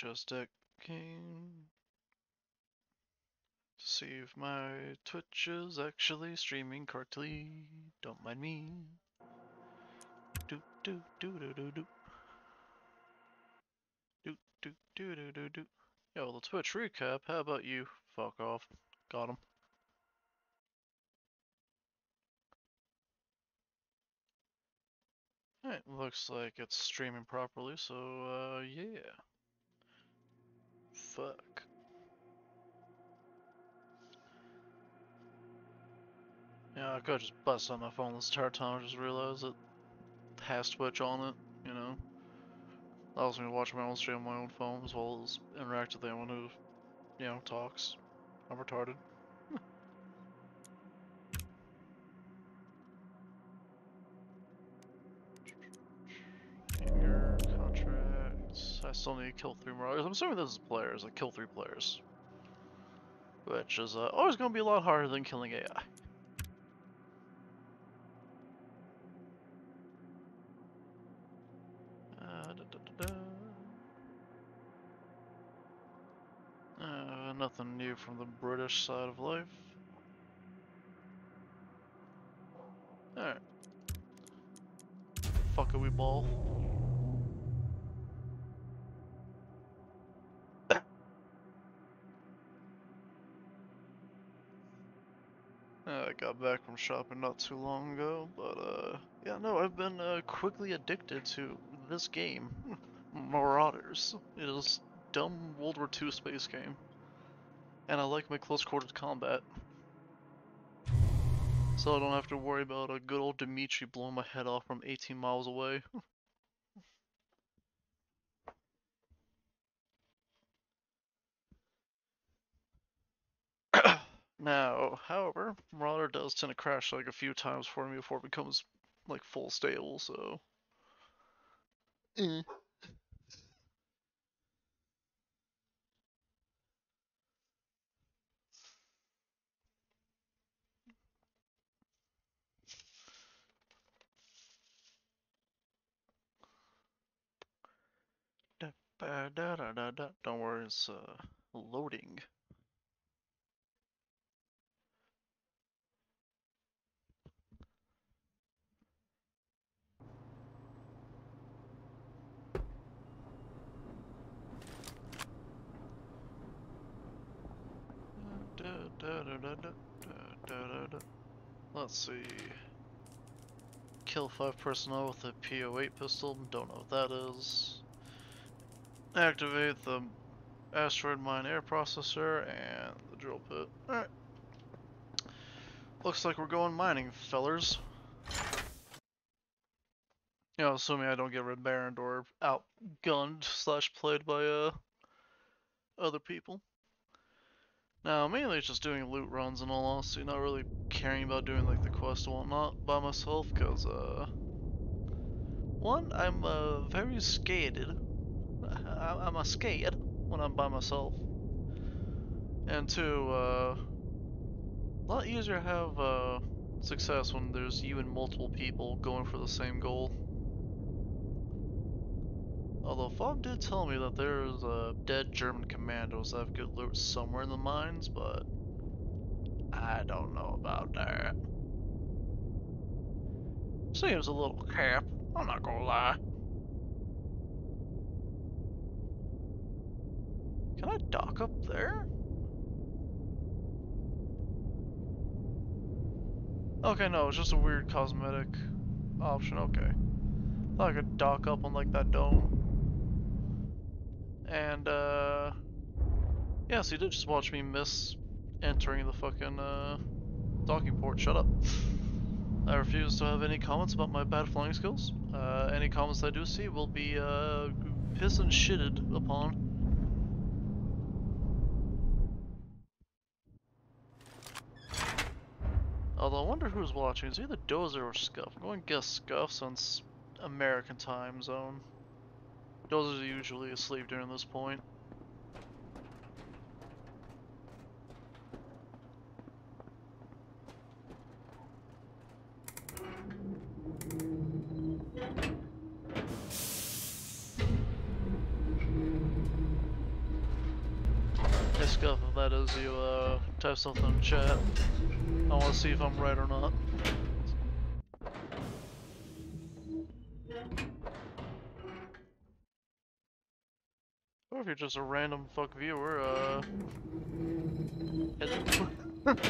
just checking to see if my Twitch is actually streaming correctly. Don't mind me. Do do do do do do. Do do do do do do. Yo, the Twitch recap. How about you? Fuck off. Got him. Alright, looks like it's streaming properly, so uh, yeah. Fuck. Yeah, I could just bust on my phone this entire time. I just realized it has Twitch on it, you know. Allows me to watch my own stream on my own phone as well as interact with anyone who, you know, talks. I'm retarded. Still need to kill three more. I'm assuming this is players, like kill three players. Which is uh, always going to be a lot harder than killing AI. Uh. Uh, nothing new from the British side of life. Alright. Fuck it, we ball. I got back from shopping not too long ago, but uh, yeah, no, I've been uh, quickly addicted to this game, Marauders. It is dumb World War II space game, and I like my close quarters combat, so I don't have to worry about a good old Dimitri blowing my head off from 18 miles away. Now, however, Marauder does tend to crash like a few times for me before it becomes like full stable, so. Da, da, da, da, da. Don't worry, it's uh, loading. Let's see. Kill five personnel with a P08 pistol. Don't know what that is. Activate the asteroid mine air processor and the drill pit. Alright. Looks like we're going mining, fellers. You know, assuming I don't get red baroned or outgunned slash played by uh other people. Now, mainly it's just doing loot runs and all honesty, not really caring about doing like the quest and whatnot by myself, because, uh, one, I'm uh, very scared. I- I'm a scared when I'm by myself. And two, uh, a lot easier to have uh, success when there's you and multiple people going for the same goal. Although Fob did tell me that there's uh, dead German commandos that have good loot somewhere in the mines, but I don't know about that. Seems a little cap, I'm not gonna lie. Can I dock up there? Okay, no, it's just a weird cosmetic option, okay. I Thought I could dock up on like that dome. And, uh... Yeah, so you did just watch me miss entering the fucking, uh... Docking port. Shut up. I refuse to have any comments about my bad flying skills. Uh, any comments I do see will be, uh... Piss and shitted upon. Although I wonder who's watching. It's either Dozer or Scuff. I'm going to guess Scuff since American time zone. Dozers are usually asleep during this point. scuff if that is you uh, type something in chat. I want to see if I'm right or not. If you're just a random fuck viewer, uh...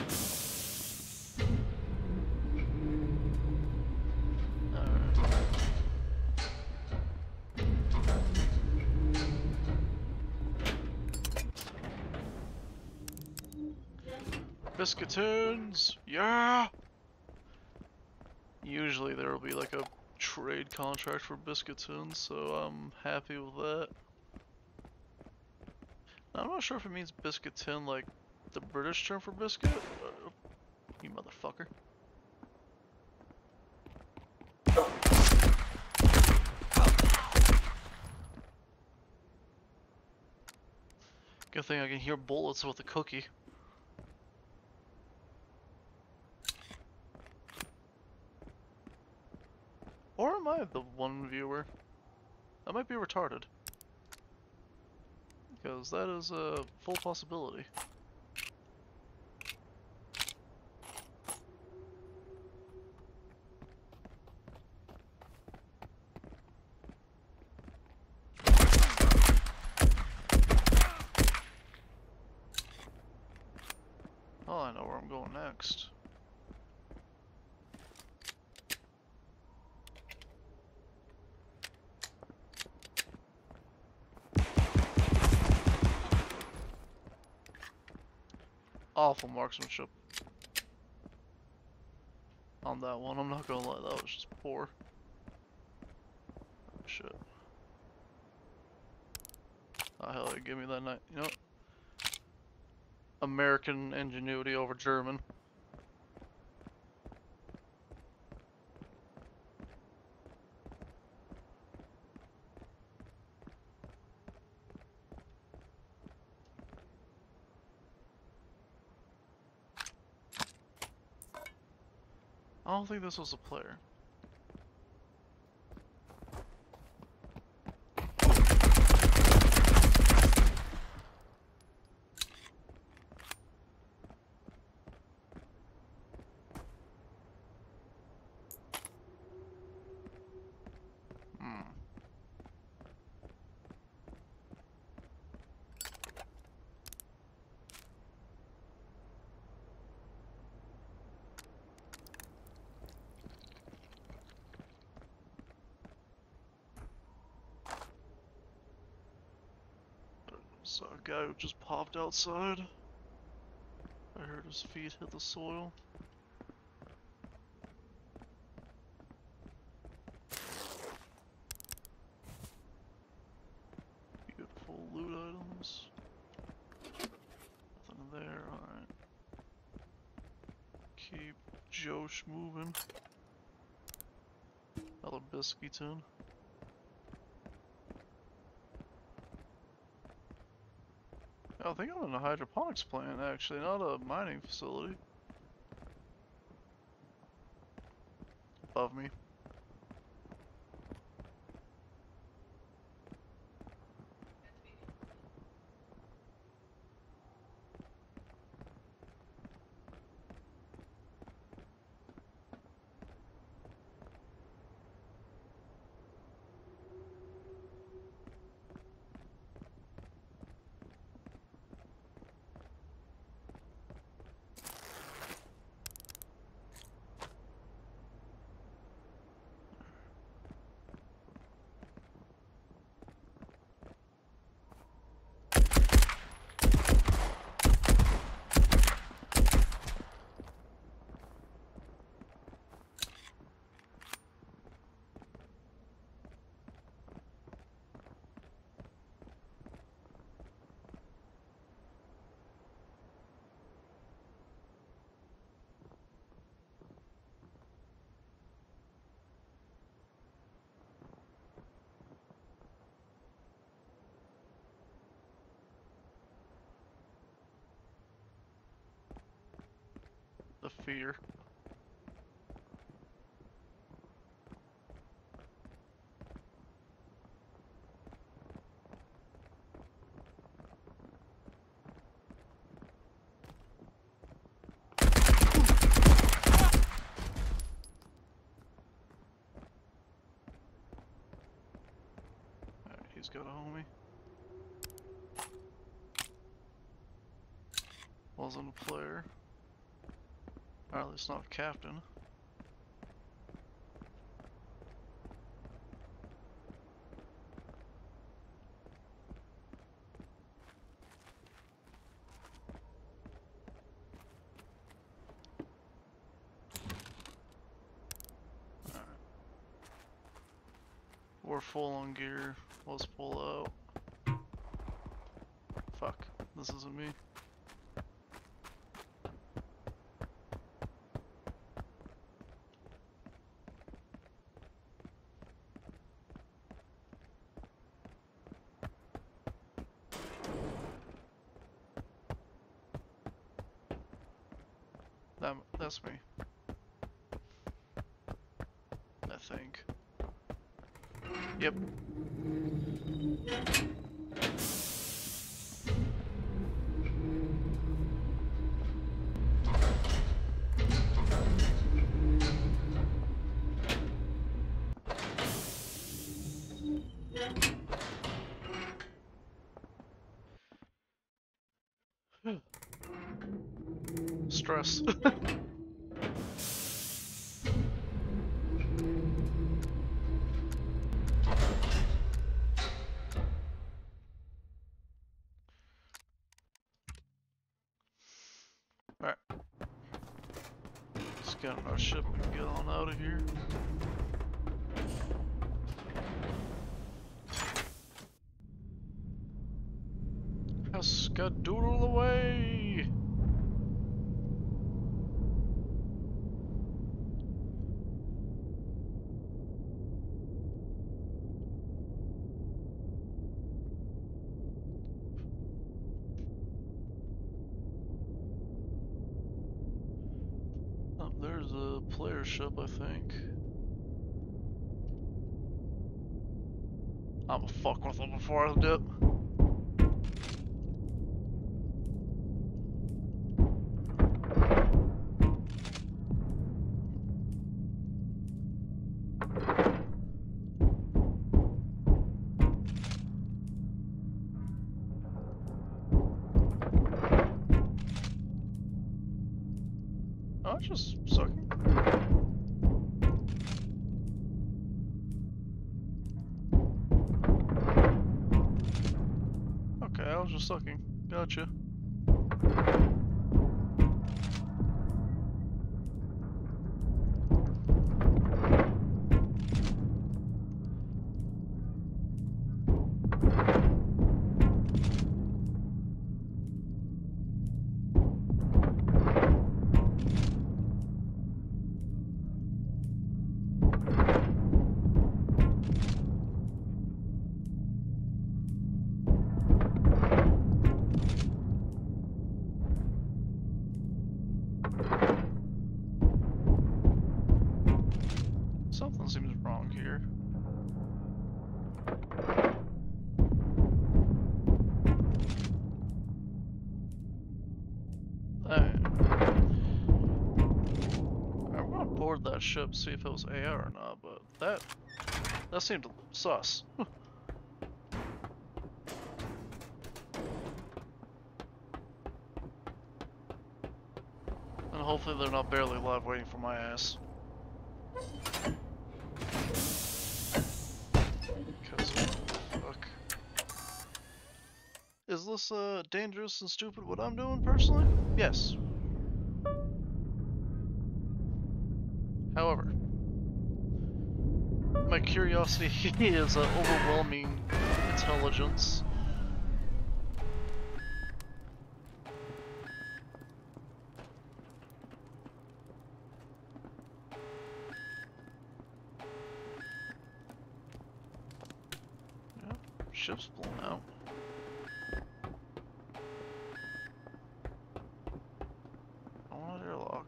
Biscuitoons! Yeah! Usually there will be like a trade contract for Biscuitoons, so I'm happy with that. I'm not sure if it means biscuit tin like the British term for biscuit. Uh, you motherfucker. Good thing I can hear bullets with a cookie. Or am I the one viewer? I might be retarded. Because that is a full possibility. Oh, I know where I'm going next. Awful marksmanship. On that one, I'm not gonna lie, that was just poor. Oh, shit. Oh hell give me that night. You know? American ingenuity over German. I don't think this was a player. Hmm. So a guy who just popped outside. I heard his feet hit the soil. Beautiful loot items. Nothing there, alright. Keep Josh moving. Another biscuit I think I'm in a hydroponics plant actually, not a mining facility. Above me. of fear. he's got a homie. Wasn't a player. At least not captain. Alright. We're full on gear. Let's pull out. Fuck. This isn't me. That's me. I think. Yep. Stress. Let's our ship on out of here. Gotcha. Ship, see if it was AI or not, but that that seemed sus. and hopefully they're not barely alive waiting for my ass. Is this uh, dangerous and stupid what I'm doing personally? Yes. However, my curiosity is uh, overwhelming intelligence. Ship's blown out. I want airlock.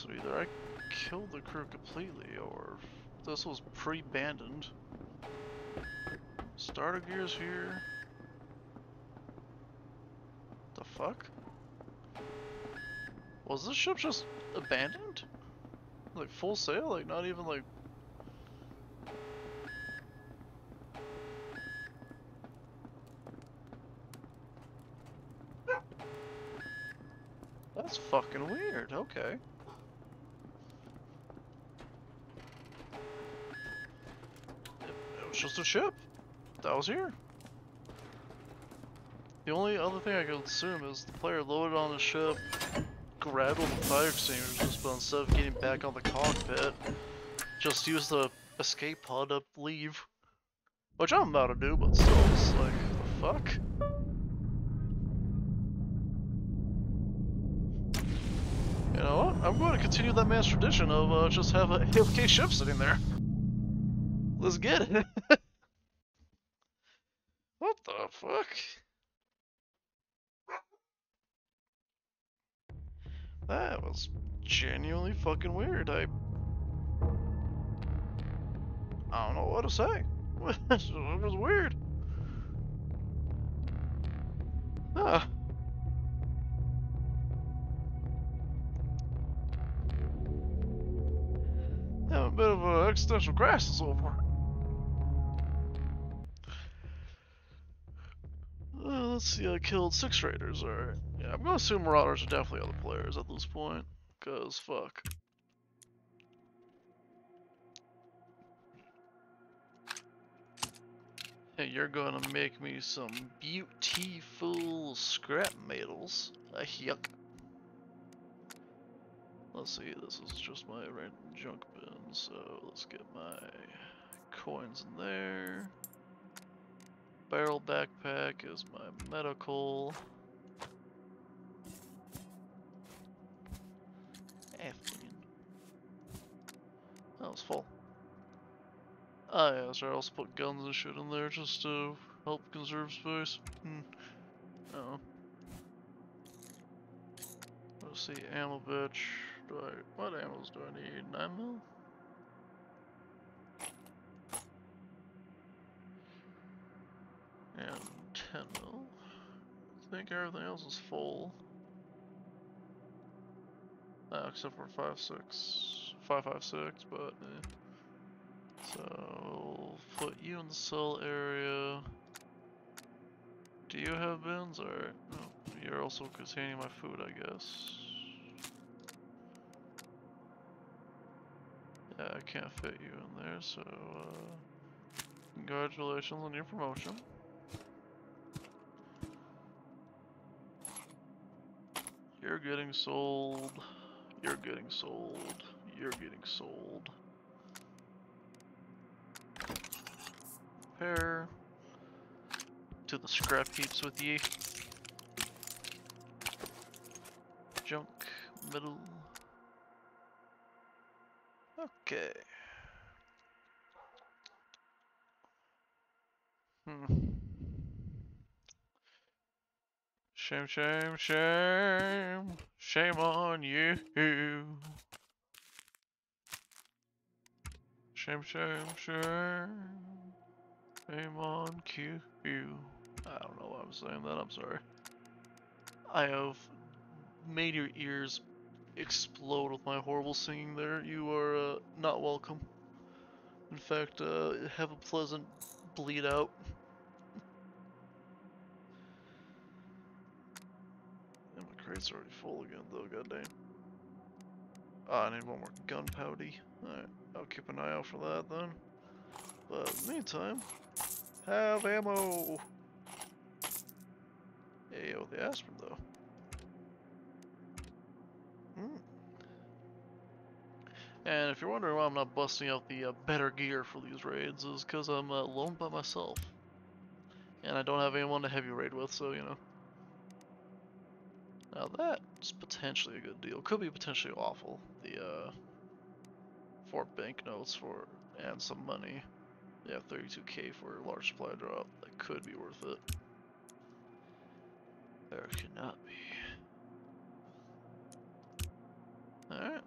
So either I killed the crew completely, or this was pre-abandoned. Starter gears here. The fuck? Was this ship just abandoned? Like full sail? Like not even like That's fucking weird, okay. It, a ship that was here. The only other thing I could assume is the player loaded on the ship, grabbed all the fire extinguishers, but instead of getting back on the cockpit, just used the escape pod to leave. Which I'm about to do, but still, it's like, the fuck? You know what? I'm going to continue that man's tradition of uh, just have a AFK ship sitting there. Let's get it. fuck? That was genuinely fucking weird. I I don't know what to say. it was weird. Have a bit of an existential crisis over. Let's see, I killed six raiders, alright. Yeah, I'm gonna assume Marauders are definitely other players at this point. Cause fuck. Hey, you're gonna make me some beautiful scrap metals. Uh, yuck. Let's see, this is just my random junk bin, so let's get my coins in there. Barrel backpack is my medical. Athlete. That was full. Oh yeah, sorry, I also put guns and shit in there just to help conserve space. Hmm. Oh. Let's see, ammo bitch. Do I, what ammos do I need? 9 mil? And 10 mil. I think everything else is full. Uh, except for 5.6, 5.56, but eh. So, put you in the cell area. Do you have bins? Alright. No, you're also containing my food, I guess. Yeah, I can't fit you in there, so uh, congratulations on your promotion. You're getting sold. You're getting sold. You're getting sold. Pair To the scrap heaps with ye. Junk, middle. Okay. Hmm. Shame, shame, shame. Shame on you. Shame, shame, shame. Shame on Q. I don't know why I'm saying that, I'm sorry. I have made your ears explode with my horrible singing there. You are uh, not welcome. In fact, uh, have a pleasant bleed out. And my crate's already full again though, goddamn. Ah, I need one more gunpowder. Alright, I'll keep an eye out for that then. But meantime, have ammo! Hey, yo, the aspirin though. Hmm. And if you're wondering why I'm not busting out the uh, better gear for these raids, is because I'm uh, alone by myself. And I don't have anyone to heavy raid with, so you know. Now that's potentially a good deal. Could be potentially awful. The uh, four banknotes for and some money. Yeah, 32k for a large supply drop. That could be worth it. There cannot be. Alright.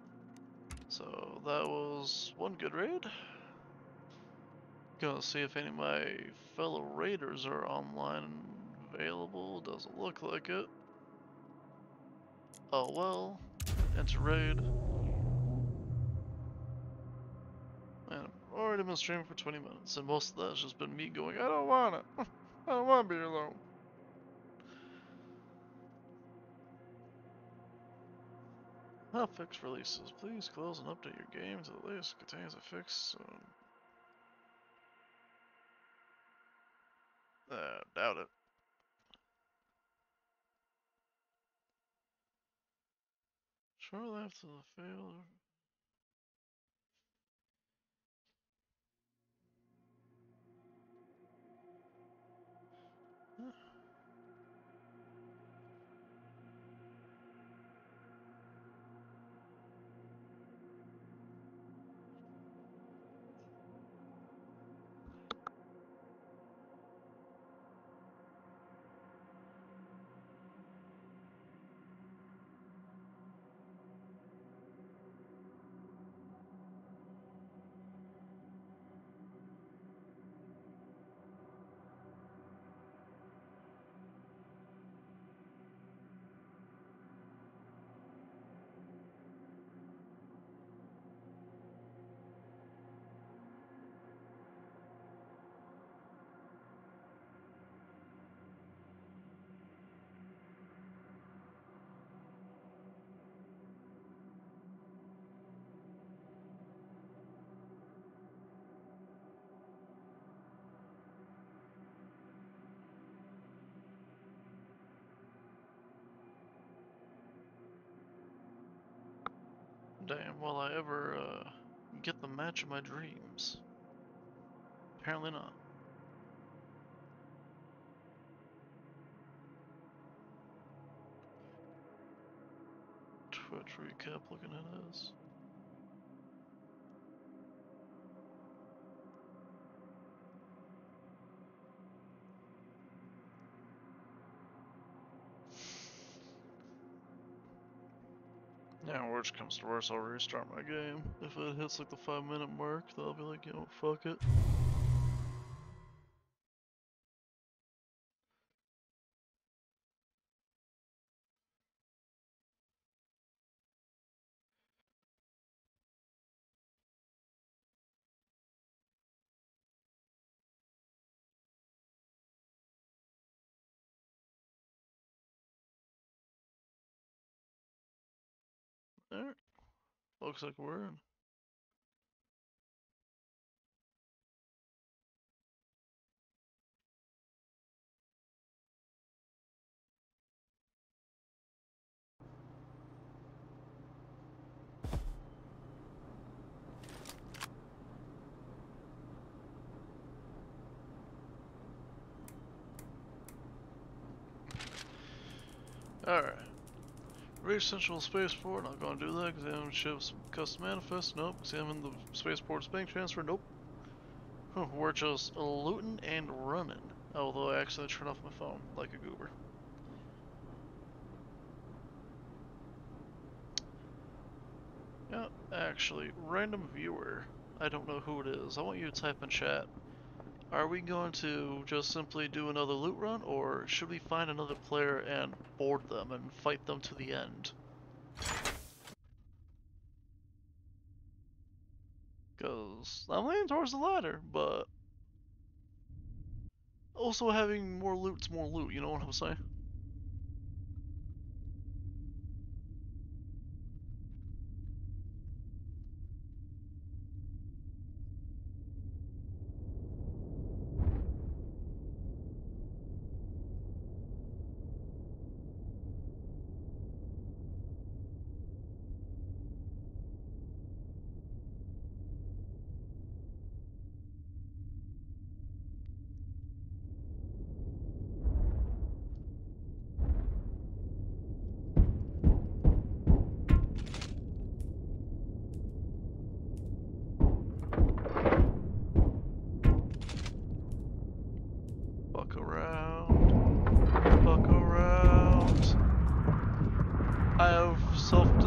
So that was one good raid. Gonna see if any of my fellow raiders are online and available. Doesn't look like it. Oh well. Enter raid. Man, I've already been streaming for 20 minutes, and most of that has just been me going, I don't want it. I don't want to be alone. I'll Hotfix releases. Please close and update your game to the latest contains a fix. Um, uh, doubt it. Shortly after the failure. Damn, will I ever uh, get the match of my dreams? Apparently not. Twitch recap looking at this. Worst comes to worst, I'll restart my game. If it hits like the five minute mark, then I'll be like, you know, fuck it. Looks like we're. Alright. Reach Central Spaceport, not gonna do that. Examine ships custom manifest, nope. Examine the spaceport's bank transfer, nope. We're just looting and running. Although I accidentally turned off my phone, like a goober. Yeah, actually, random viewer. I don't know who it is. I want you to type in chat. Are we going to just simply do another loot run, or should we find another player and board them and fight them to the end? Because I'm leaning towards the latter, but also having more loot's more loot, you know what I'm saying?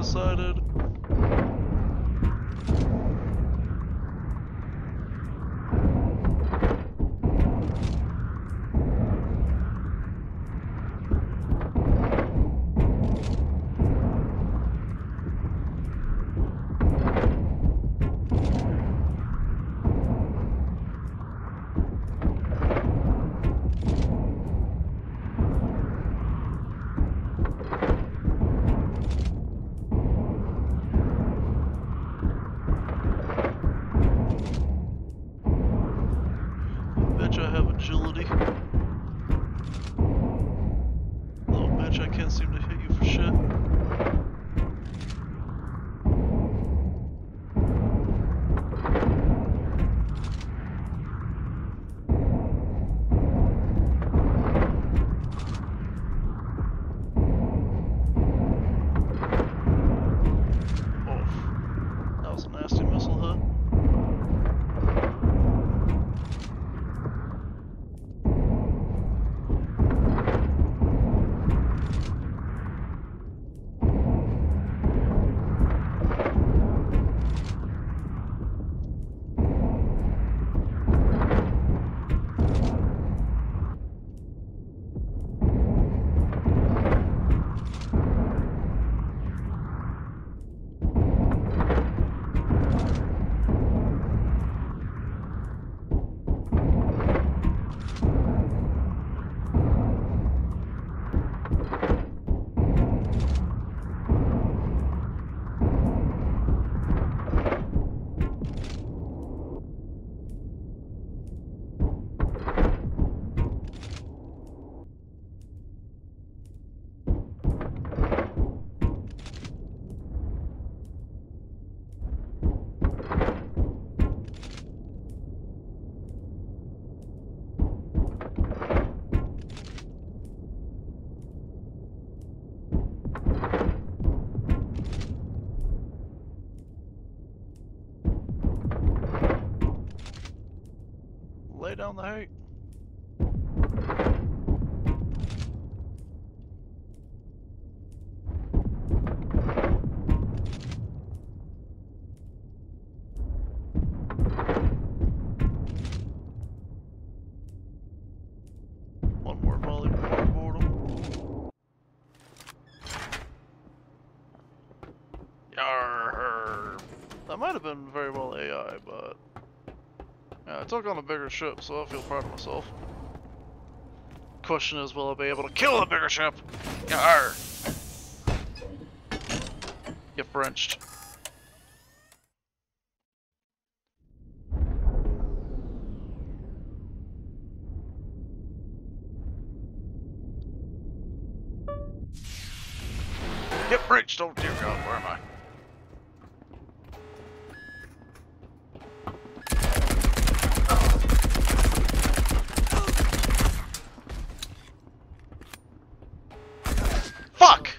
Self-decided. Down the. Yarr. That might have been very well AI, but took on a bigger ship, so I feel proud of myself. Question is, will I be able to kill a bigger ship? Yarr. Get Frenched. Get Frenched! Oh dear god, where am I? Fuck!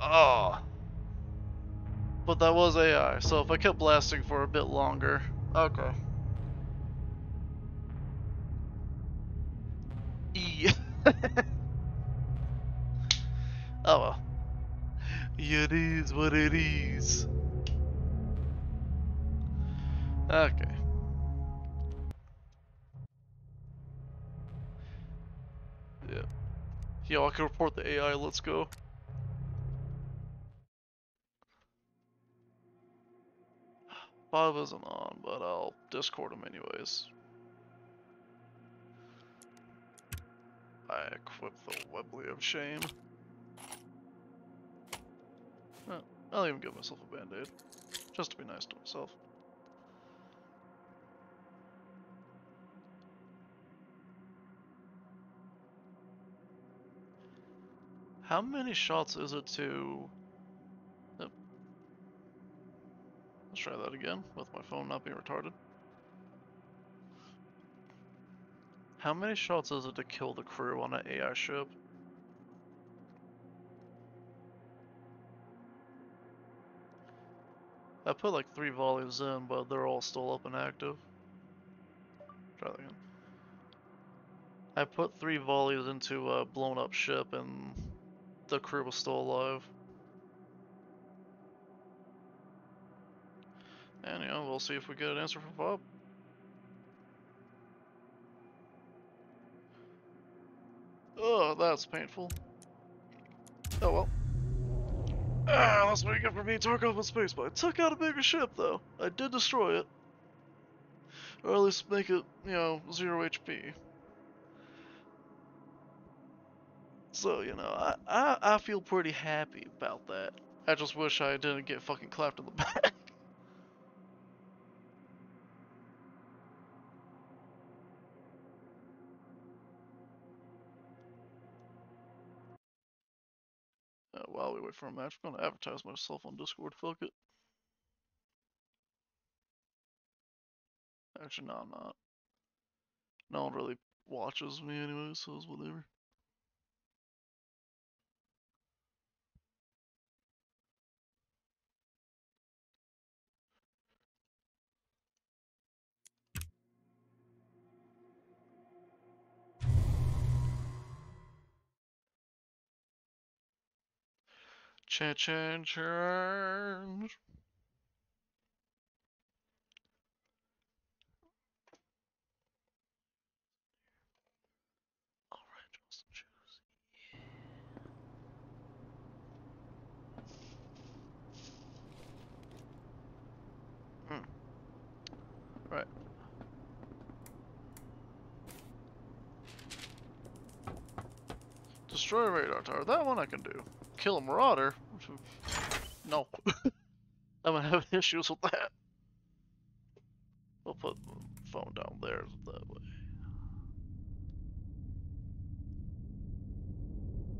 Oh. But that was AI, so if I kept blasting for a bit longer. Okay. E. oh well. It is what it is. Okay. Yeah. Yo, I can report the AI, let's go. Bob isn't on, but I'll Discord him anyways. I equip the Webley of Shame. I'll even give myself a band-aid. Just to be nice to myself. How many shots is it to... Yep. Let's try that again, with my phone not being retarded. How many shots is it to kill the crew on an AI ship? I put like three volleys in, but they're all still up and active. Try that again. I put three volleys into a blown up ship and the crew was still alive. And yeah, we'll see if we get an answer from Bob. Oh, that's painful. Oh well. Ah, that's what you get for being Tarkov in space, but I took out a bigger ship though. I did destroy it. Or at least make it, you know, zero HP. So, you know, I, I, I feel pretty happy about that. I just wish I didn't get fucking clapped in the back. Uh, while we wait for a match, I'm gonna advertise myself on Discord, fuck it. Actually, no, I'm not. No one really watches me anyway, so it's whatever. Chan chan chan. Alright, Justin Juice. Hmm. Right. Destroy radar tower. That one I can do. Kill a marauder. No. I'm gonna have issues with that. We'll put the phone down there that way.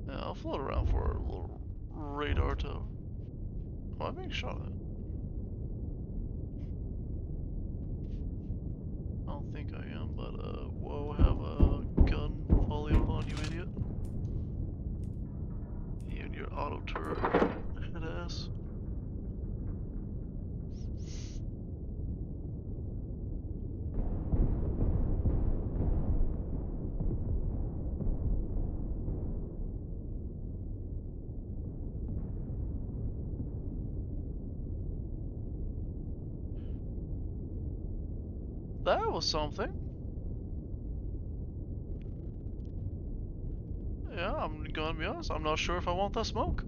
Yeah, I'll float around for a little radar tower. Am I being shot at? I don't think I am, but uh, whoa, have a Hunter. That was something. Yeah, I'm gonna be honest, I'm not sure if I want that smoke.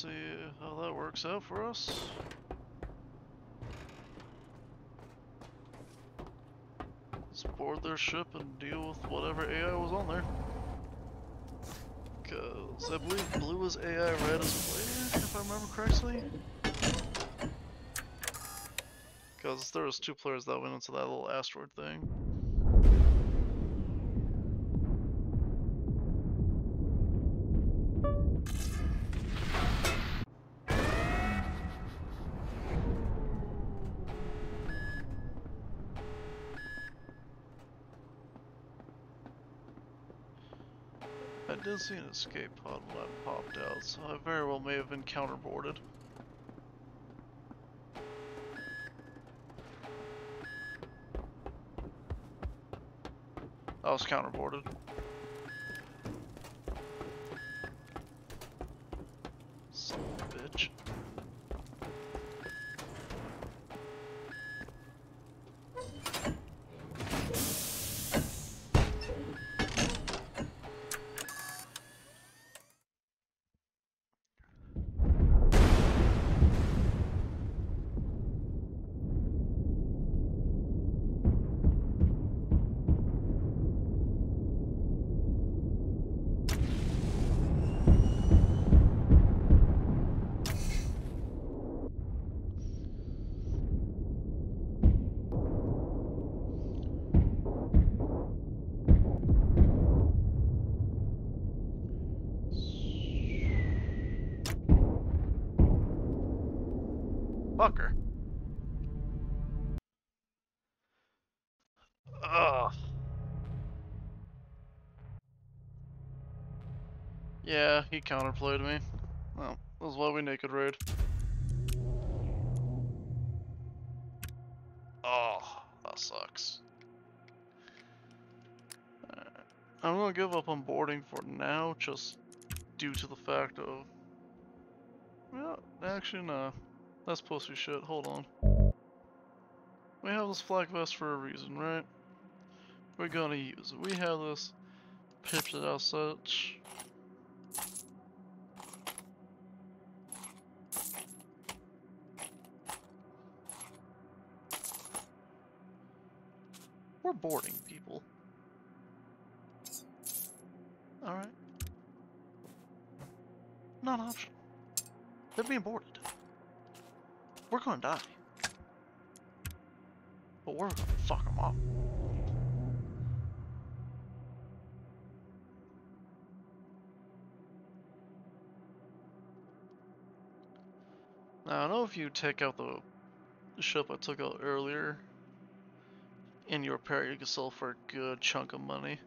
See how that works out for us. Let's board their ship and deal with whatever AI was on there. Cause I believe blue is AI, red is player, if I remember correctly. Cause there was two players that went into that little asteroid thing. I did see an escape pod when that popped out, so I very well may have been counterboarded. I was counterboarded. Son bitch. Yeah, he counterplayed me. Well, that's why we naked raid. Oh, that sucks. I'm gonna give up on boarding for now, just due to the fact of... Well, actually, no. That's pussy shit. Hold on. We have this flak vest for a reason, right? We're gonna use it. We have this pictured as such. We're boarding people. Alright. Not optional. They're being boarded. We're gonna die. But we're gonna fuck them up. Now, I know if you take out the ship I took out earlier, in your repair, you can sell for a good chunk of money.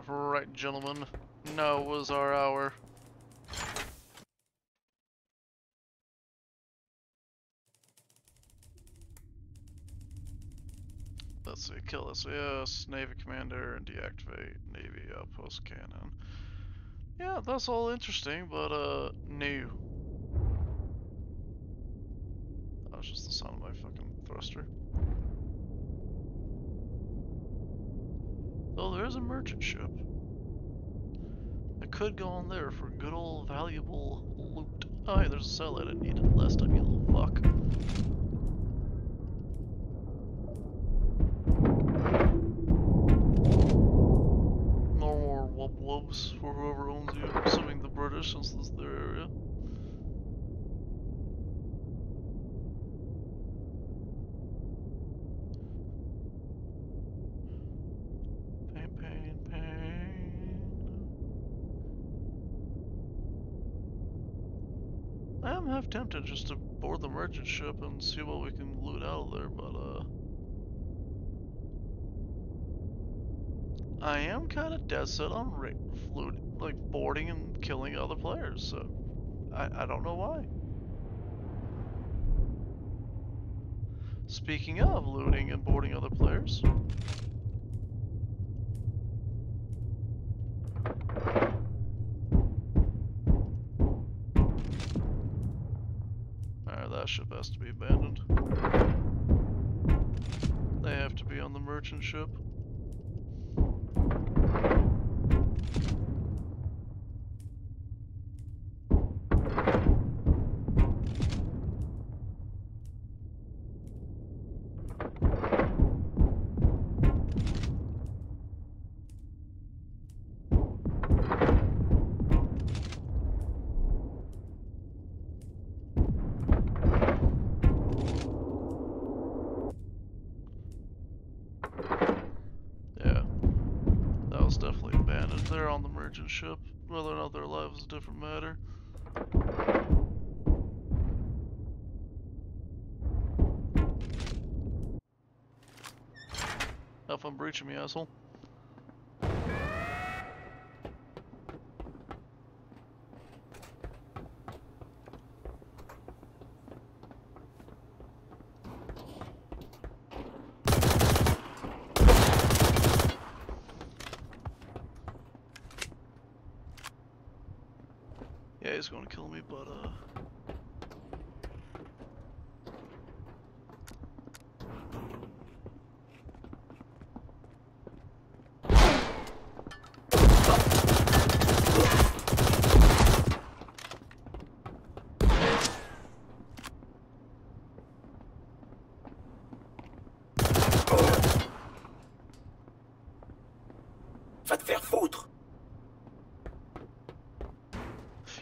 right, gentlemen. Now was our hour. Let's see, kill SAS, Navy Commander, and deactivate Navy Outpost Cannon. Yeah, that's all interesting, but uh, new. That was just the sound of my fucking thruster. Oh, there is a merchant ship. I could go on there for good old valuable loot. Oh, there's a cell I didn't need last time, you little fuck. No more wub wubs for whoever owns you. I'm assuming the British, since this is their area. Tempted just to board the merchant ship and see what we can loot out of there, but uh. I am kind of dead set on loot, like boarding and killing other players, so I, I don't know why. Speaking of looting and boarding other players, ship has to be abandoned. They have to be on the merchant ship. Ship. Whether or not they're alive is a different matter. Breaching me, asshole. Yeah, gonna kill me, but uh. Va te faire foutre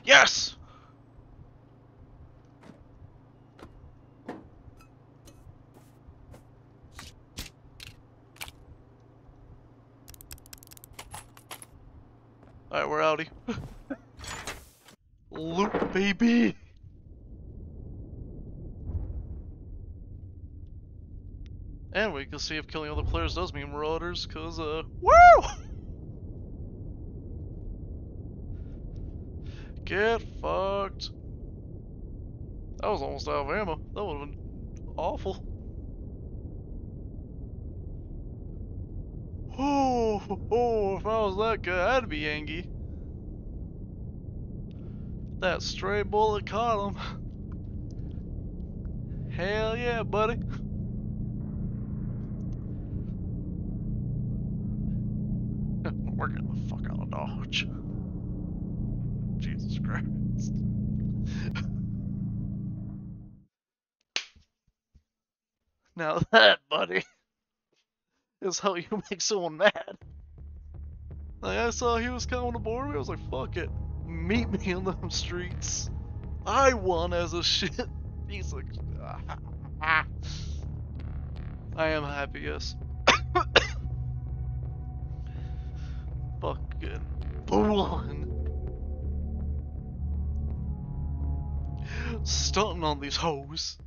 Yes! Alright, we're outie. Loot, baby! Can see if killing other players does mean marauders, cause, uh, woo! Get fucked. That was almost out of ammo. That would have been awful. Oh, oh, if I was that guy, I'd be angry. That stray bullet caught him. Hell yeah, buddy. We're getting the fuck out of Dodge. Jesus Christ. now that, buddy, is how you make someone mad. Like, I saw he was coming aboard me, I was like, fuck it. Meet me on them streets. I won as a shit. He's like, I am happy, yes. good. Bolon! Stunting on these hoes.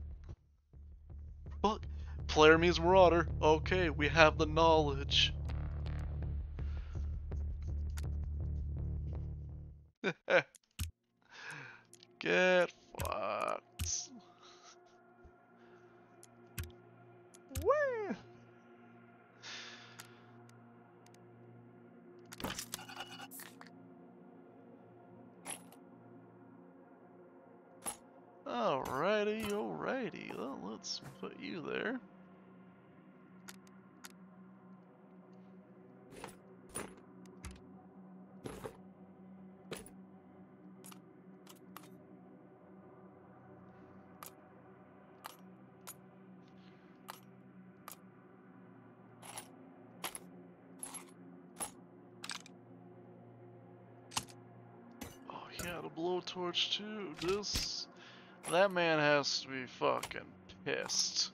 Fuck. Player means marauder. Okay, we have the knowledge. Get Alrighty, alrighty. Well, let's put you there. Oh, he had a blowtorch too. This, that man has to be fucking pissed.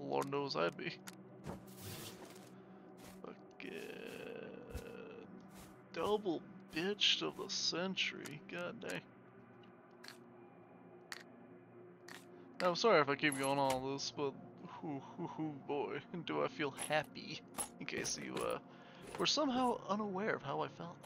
Lord knows I'd be. Fucking double bitched of the century. God dang. I'm sorry if I keep going on all this, but whoo, whoo, whoo, boy, do I feel happy. In case you uh, were somehow unaware of how I felt.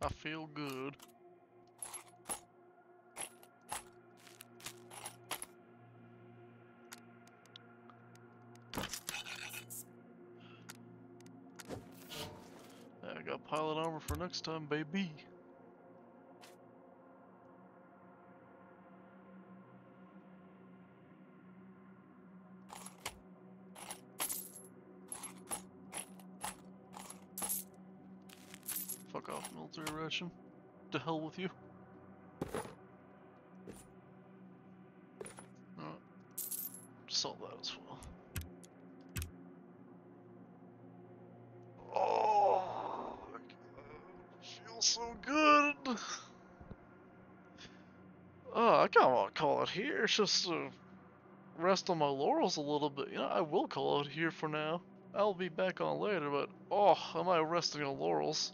I feel good. I got pilot armor for next time, baby. Fuck off, military ration. To hell with you. Alright. Saw that as well. Oh, feels so good. Oh, I kind of want to call it here. It's just to rest on my laurels a little bit. You know, I will call it here for now. I'll be back on later, but oh, am I resting on laurels?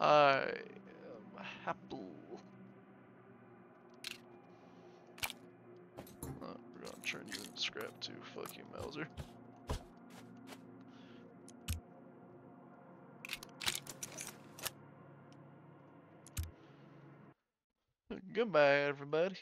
I am happy. Uh, we're gonna turn you into scrap too. Fuck you, Mauser. Goodbye, everybody.